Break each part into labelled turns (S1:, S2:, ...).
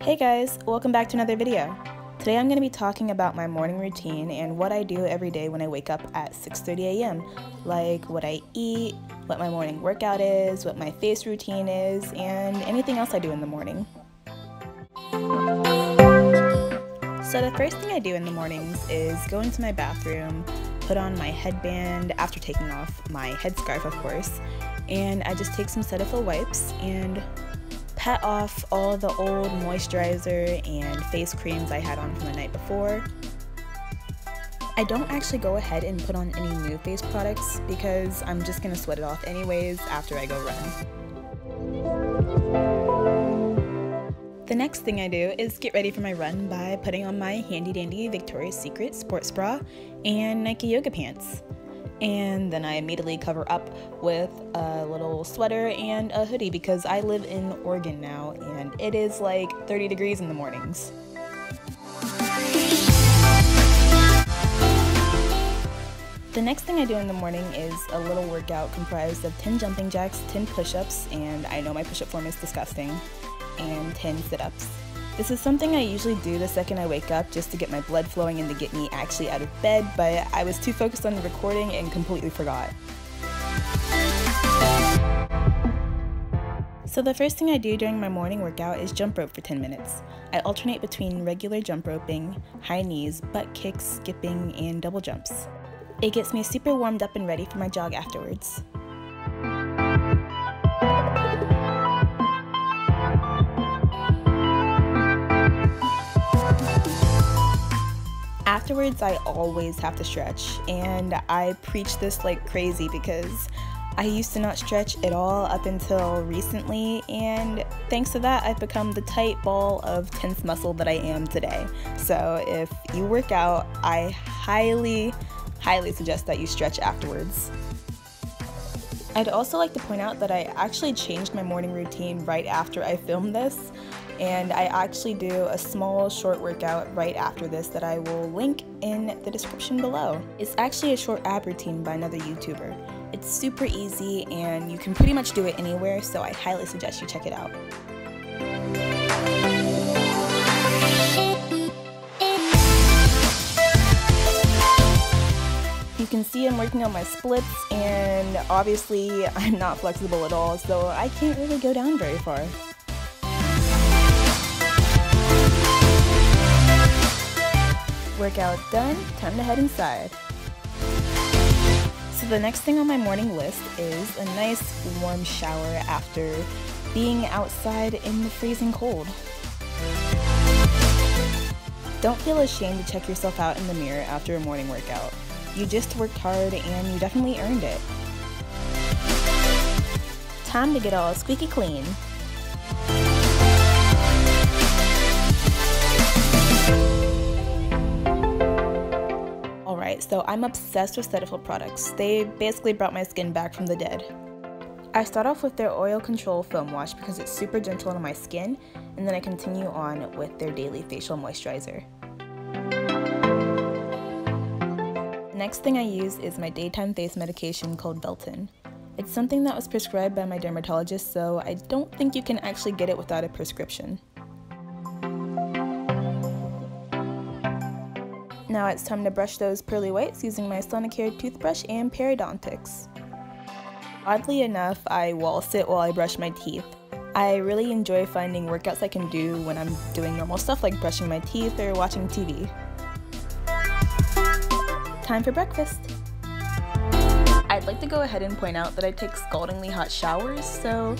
S1: Hey guys, welcome back to another video. Today I'm going to be talking about my morning routine and what I do every day when I wake up at 6.30 a.m. Like what I eat, what my morning workout is, what my face routine is, and anything else I do in the morning. So the first thing I do in the mornings is go into my bathroom, put on my headband after taking off my headscarf of course, and I just take some Cetaphil wipes and pat off all the old moisturizer and face creams I had on from the night before. I don't actually go ahead and put on any new face products because I'm just gonna sweat it off anyways after I go run. The next thing I do is get ready for my run by putting on my handy dandy Victoria's Secret sports bra and Nike yoga pants and then I immediately cover up with a little sweater and a hoodie because I live in Oregon now and it is like 30 degrees in the mornings. The next thing I do in the morning is a little workout comprised of 10 jumping jacks, 10 push-ups, and I know my push-up form is disgusting, and 10 sit-ups. This is something I usually do the second I wake up just to get my blood flowing and to get me actually out of bed, but I was too focused on the recording and completely forgot. So the first thing I do during my morning workout is jump rope for 10 minutes. I alternate between regular jump roping, high knees, butt kicks, skipping, and double jumps. It gets me super warmed up and ready for my jog afterwards. Afterwards, I always have to stretch, and I preach this like crazy because I used to not stretch at all up until recently, and thanks to that, I've become the tight ball of tense muscle that I am today. So, if you work out, I highly, highly suggest that you stretch afterwards. I'd also like to point out that I actually changed my morning routine right after I filmed this and I actually do a small short workout right after this that I will link in the description below. It's actually a short ab routine by another YouTuber. It's super easy and you can pretty much do it anywhere, so I highly suggest you check it out. You can see I'm working on my splits and obviously I'm not flexible at all so I can't really go down very far. Workout done, time to head inside. So the next thing on my morning list is a nice warm shower after being outside in the freezing cold. Don't feel ashamed to check yourself out in the mirror after a morning workout. You just worked hard and you definitely earned it. Time to get all squeaky clean. So I'm obsessed with Cetaphil products. They basically brought my skin back from the dead. I start off with their oil control foam wash because it's super gentle on my skin, and then I continue on with their daily facial moisturizer. Next thing I use is my daytime face medication called Veltin. It's something that was prescribed by my dermatologist, so I don't think you can actually get it without a prescription. Now it's time to brush those pearly whites using my Sonicare toothbrush and Parodontax. Oddly enough, I wall sit while I brush my teeth. I really enjoy finding workouts I can do when I'm doing normal stuff like brushing my teeth or watching TV. Time for breakfast! I'd like to go ahead and point out that I take scaldingly hot showers, so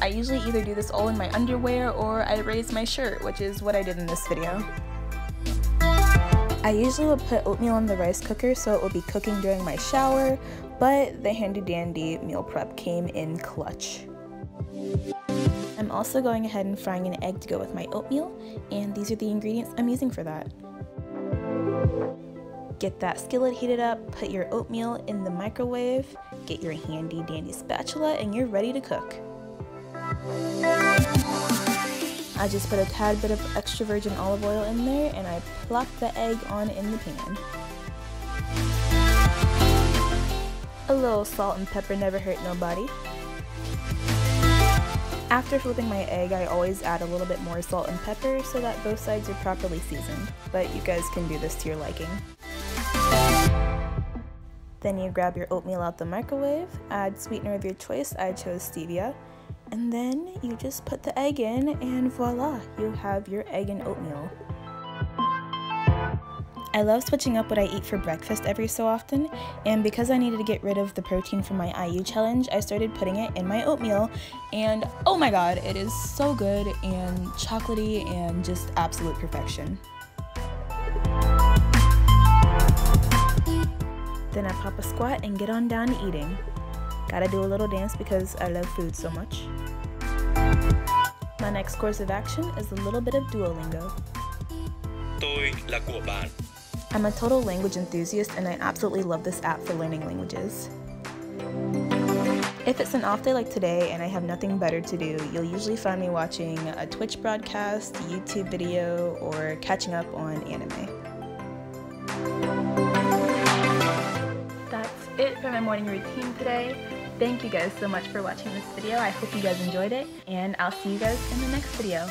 S1: I usually either do this all in my underwear or I raise my shirt, which is what I did in this video. I usually would put oatmeal in the rice cooker so it would be cooking during my shower, but the handy dandy meal prep came in clutch. I'm also going ahead and frying an egg to go with my oatmeal, and these are the ingredients I'm using for that. Get that skillet heated up, put your oatmeal in the microwave, get your handy dandy spatula, and you're ready to cook. I just put a tad bit of extra virgin olive oil in there and I plop the egg on in the pan. A little salt and pepper never hurt nobody. After flipping my egg, I always add a little bit more salt and pepper so that both sides are properly seasoned, but you guys can do this to your liking. Then you grab your oatmeal out the microwave, add sweetener of your choice, I chose stevia, and then you just put the egg in and voila, you have your egg and oatmeal. I love switching up what I eat for breakfast every so often, and because I needed to get rid of the protein from my IU challenge, I started putting it in my oatmeal, and oh my god, it is so good and chocolatey and just absolute perfection. Then I pop a squat and get on down to eating. Gotta do a little dance because I love food so much. My next course of action is a little bit of Duolingo.
S2: Tôi là của bạn.
S1: I'm a total language enthusiast and I absolutely love this app for learning languages. If it's an off day like today and I have nothing better to do, you'll usually find me watching a Twitch broadcast, YouTube video, or catching up on anime. That's it for my morning routine today. Thank you guys so much for watching this video. I hope you guys enjoyed it, and I'll see you guys in the next video.